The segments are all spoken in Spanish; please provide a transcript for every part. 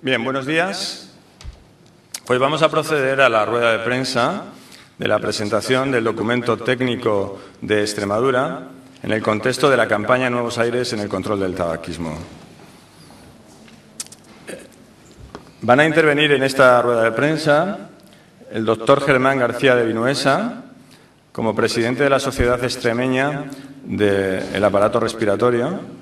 Bien, buenos días. Pues vamos a proceder a la rueda de prensa de la presentación del documento técnico de Extremadura en el contexto de la campaña Nuevos Aires en el control del tabaquismo. Van a intervenir en esta rueda de prensa el doctor Germán García de Vinuesa, como presidente de la Sociedad Extremeña del Aparato Respiratorio,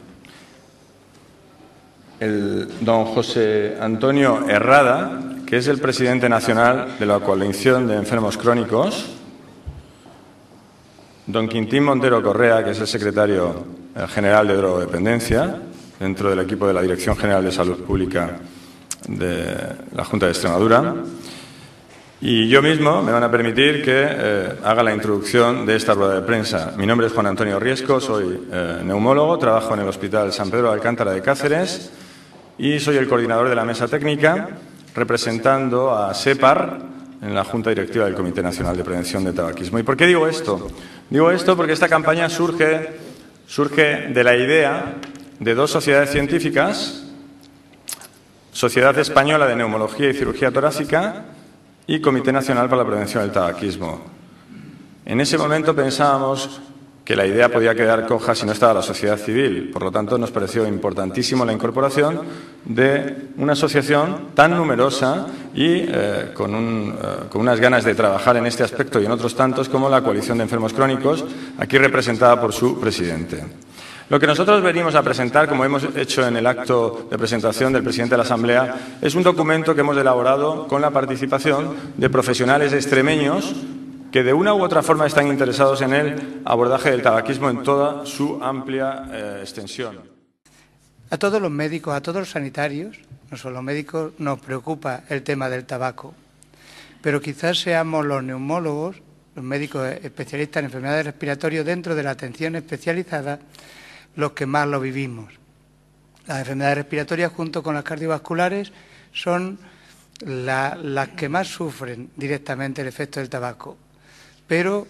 el don José Antonio Herrada, que es el presidente nacional de la Coalición de Enfermos Crónicos, don Quintín Montero Correa, que es el secretario general de drogodependencia, dentro del equipo de la Dirección General de Salud Pública de la Junta de Extremadura, y yo mismo me van a permitir que eh, haga la introducción de esta rueda de prensa. Mi nombre es Juan Antonio Riesco, soy eh, neumólogo, trabajo en el Hospital San Pedro de Alcántara de Cáceres y soy el coordinador de la mesa técnica, representando a SEPAR en la Junta Directiva del Comité Nacional de Prevención de Tabaquismo. ¿Y por qué digo esto? Digo esto porque esta campaña surge, surge de la idea de dos sociedades científicas, Sociedad Española de Neumología y Cirugía Torácica y Comité Nacional para la Prevención del Tabaquismo. En ese momento pensábamos que la idea podía quedar coja si no estaba la sociedad civil. Por lo tanto, nos pareció importantísimo la incorporación de una asociación tan numerosa y eh, eh, con, unas ganas de trabajar en este aspecto y en otros tantos como la Coalición de Enfermos Crónicos, aquí representada por su presidente. Lo que nosotros venimos a presentar, como hemos hecho en el acto de presentación del presidente de la Asamblea, es un documento que hemos elaborado con la participación de profesionales extremeños que de una u otra forma están interesados en el abordaje del tabaquismo en toda su amplia eh, extensión. A todos los médicos, a todos los sanitarios, no solo médicos, nos preocupa el tema del tabaco. Pero quizás seamos los neumólogos, los médicos especialistas en enfermedades respiratorias dentro de la atención especializada, los que más lo vivimos. Las enfermedades respiratorias junto con las cardiovasculares son las que más sufren directamente el efecto del tabaco pero,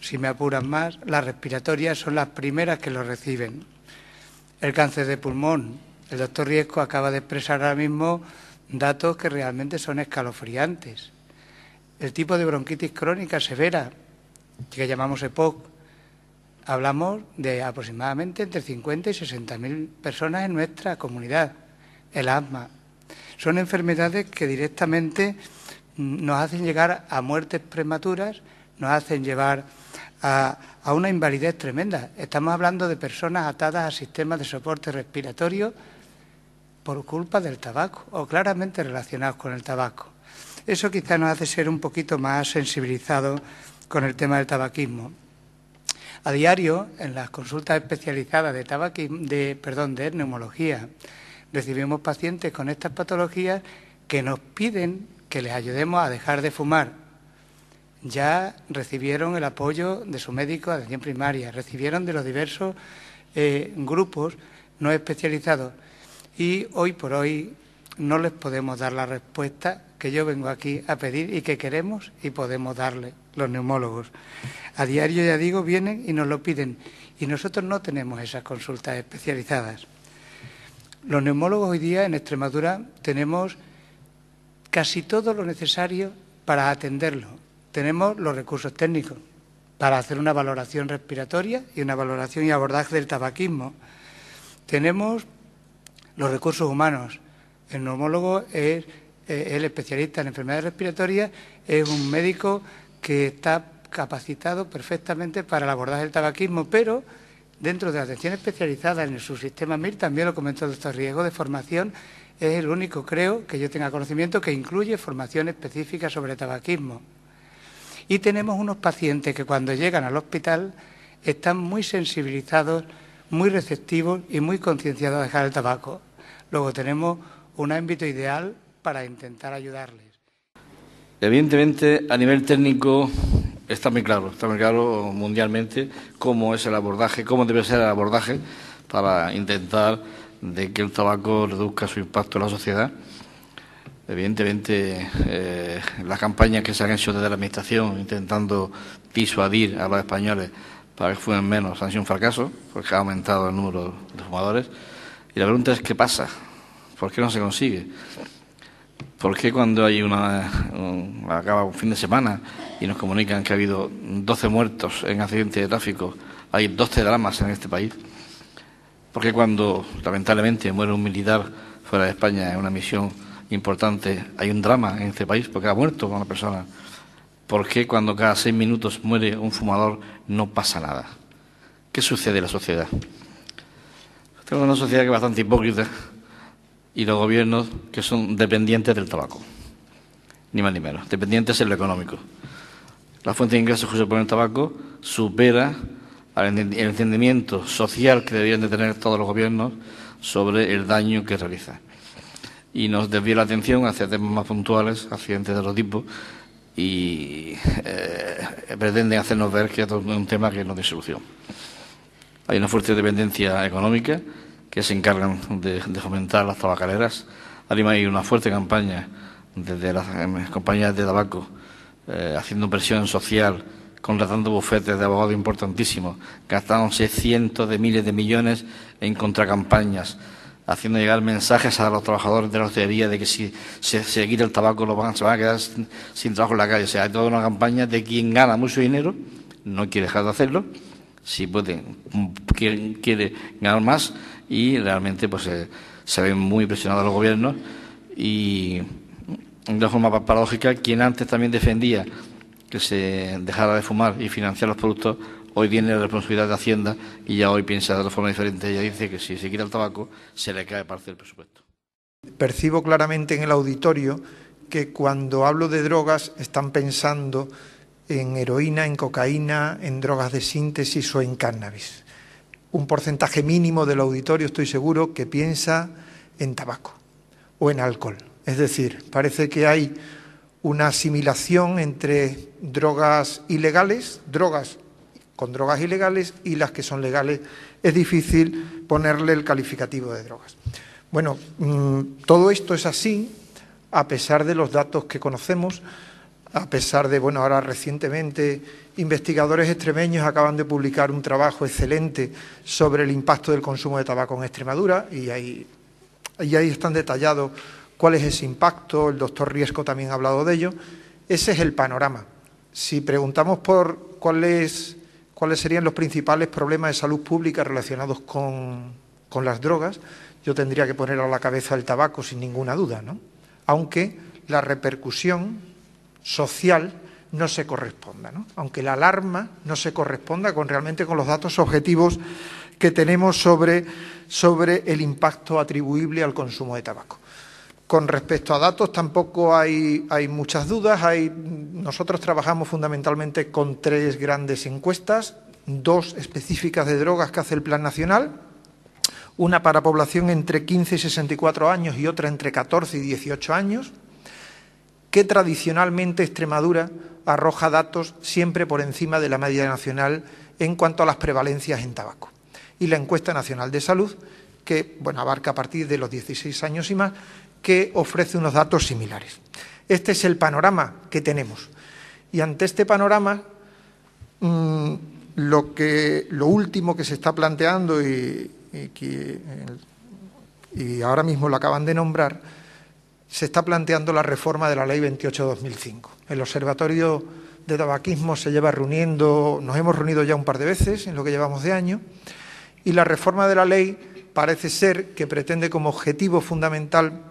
si me apuran más, las respiratorias son las primeras que lo reciben. El cáncer de pulmón, el doctor Riesco acaba de expresar ahora mismo datos que realmente son escalofriantes. El tipo de bronquitis crónica severa, que llamamos EPOC, hablamos de aproximadamente entre 50 y 60 mil personas en nuestra comunidad. El asma. Son enfermedades que directamente nos hacen llegar a muertes prematuras nos hacen llevar a, una invalidez tremenda. Estamos hablando de personas atadas a sistemas de soporte respiratorio por culpa del tabaco o claramente relacionados con el tabaco. Eso quizá nos hace ser un poquito más sensibilizados con el tema del tabaquismo. A diario, en las consultas especializadas de, de, perdón, de neumología, recibimos pacientes con estas patologías que nos piden que les ayudemos a dejar de fumar ya recibieron el apoyo de su médico de atención primaria, recibieron de los diversos eh, grupos no especializados y hoy por hoy no les podemos dar la respuesta que yo vengo aquí a pedir y que queremos y podemos darle los neumólogos. A diario, ya digo, vienen y nos lo piden y nosotros no tenemos esas consultas especializadas. Los neumólogos hoy día en Extremadura tenemos casi todo lo necesario para atenderlo tenemos los recursos técnicos para hacer una valoración respiratoria y una valoración y abordaje del tabaquismo. Tenemos los recursos humanos. El neumólogo es el especialista en enfermedades respiratorias, es un médico que está capacitado perfectamente para el abordaje del tabaquismo, pero dentro de la atención especializada en el subsistema MIR, también lo comentó el doctor Riego, de formación, es el único, creo, que yo tenga conocimiento, que incluye formación específica sobre tabaquismo. Y tenemos unos pacientes que cuando llegan al hospital están muy sensibilizados, muy receptivos y muy concienciados a dejar el tabaco. Luego tenemos un ámbito ideal para intentar ayudarles. Evidentemente, a nivel técnico está muy claro, está muy claro mundialmente cómo es el abordaje, cómo debe ser el abordaje para intentar de que el tabaco reduzca su impacto en la sociedad Evidentemente, eh, las campañas que se han hecho desde la Administración intentando disuadir a los españoles para que fumen menos han sido un fracaso, porque ha aumentado el número de fumadores. Y la pregunta es, ¿qué pasa? ¿Por qué no se consigue? ¿Por qué cuando hay una, acaba un fin de semana y nos comunican que ha habido 12 muertos en accidentes de tráfico, hay 12 dramas en este país? ¿Por qué cuando lamentablemente muere un militar fuera de España en una misión importante hay un drama en este país porque ha muerto una persona? ¿Por qué cuando cada seis minutos muere un fumador no pasa nada? ¿Qué sucede en la sociedad? Tenemos una sociedad que es bastante hipócrita y los gobiernos que son dependientes del tabaco, ni más ni menos, dependientes en lo económico. La fuente de ingresos que se pone el tabaco supera el entendimiento social que deberían de tener todos los gobiernos sobre el daño que realiza. Y nos desvía la atención hacia temas más puntuales, accidentes de otro tipo, y eh, pretenden hacernos ver que es un tema que no tiene solución. Hay una fuerte dependencia económica que se encargan de, fomentar las tabacaleras. Además hay una fuerte campaña desde las em, compañías de tabaco eh, haciendo presión social, contratando bufetes de abogados importantísimos, gastándose cientos de miles de millones en contracampañas, haciendo llegar mensajes a los trabajadores de la hostelería de que si se, quita el tabaco lo van, se van a quedar sin, trabajo en la calle. O sea, hay toda una campaña de quien gana mucho dinero, no quiere dejar de hacerlo, si puede, quiere, quiere ganar más y realmente pues eh, se ven muy presionados los gobiernos y de forma paradójica quien antes también defendía que se dejara de fumar y financiar los productos hoy tiene la responsabilidad de Hacienda y ya hoy piensa de otra forma diferente. Ella dice que si se quita el tabaco se le cae parte del presupuesto. Percibo claramente en el auditorio que cuando hablo de drogas están pensando en heroína, en cocaína, en drogas de síntesis o en cannabis un porcentaje mínimo del auditorio, estoy seguro, que piensa en tabaco o en alcohol. Es decir, parece que hay una asimilación entre drogas ilegales, drogas con drogas ilegales y las que son legales. Es difícil ponerle el calificativo de drogas. Bueno, mm, todo esto es así a pesar de los datos que conocemos a pesar de, bueno, ahora recientemente investigadores extremeños acaban de publicar un trabajo excelente sobre el impacto del consumo de tabaco en Extremadura y ahí, y ahí están detallados cuál es ese impacto, el doctor Riesco también ha hablado de ello. Ese es el panorama. Si preguntamos por cuáles, cuáles serían los principales problemas de salud pública relacionados con, con las drogas, yo tendría que poner a la cabeza el tabaco sin ninguna duda, ¿no? Aunque la repercusión social no se corresponda, aunque la alarma no se corresponda con realmente con los datos objetivos que tenemos sobre, sobre el impacto atribuible al consumo de tabaco. Con respecto a datos tampoco hay, hay muchas dudas. Nosotros trabajamos fundamentalmente con tres grandes encuestas, dos específicas de drogas que hace el Plan Nacional, una para población entre 15 y 64 años y otra entre 14 y 18 años, que tradicionalmente Extremadura arroja datos siempre por encima de la media nacional en cuanto a las prevalencias en tabaco. Y la encuesta nacional de salud, que bueno, abarca a partir de los 16 años y más, que ofrece unos datos similares. Este es el panorama que tenemos. Y ante este panorama, mm, lo, que, lo último que se está planteando y, y ahora mismo lo acaban de nombrar, se está planteando la reforma de la Ley 28-2005. El Observatorio de Tabaquismo se lleva reuniendo, nos hemos reunido ya un par de veces en lo que llevamos de año, y la reforma de la ley parece ser que pretende como objetivo fundamental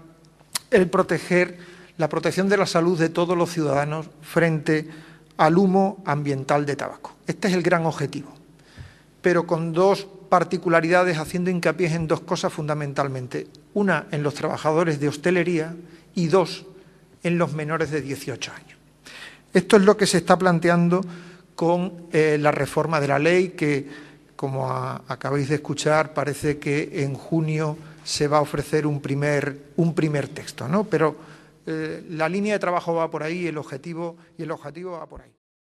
el proteger la protección de la salud de todos los ciudadanos frente al humo ambiental de tabaco. Este es el gran objetivo, pero con dos particularidades haciendo hincapié en dos cosas fundamentalmente. Una en los trabajadores de hostelería y dos en los menores de 18 años. Esto es lo que se está planteando con eh, la reforma de la ley que, como acabáis de escuchar, parece que en junio se va a ofrecer un primer, un primer texto, ¿no? Pero eh, la línea de trabajo va por ahí, el objetivo y el objetivo va por ahí.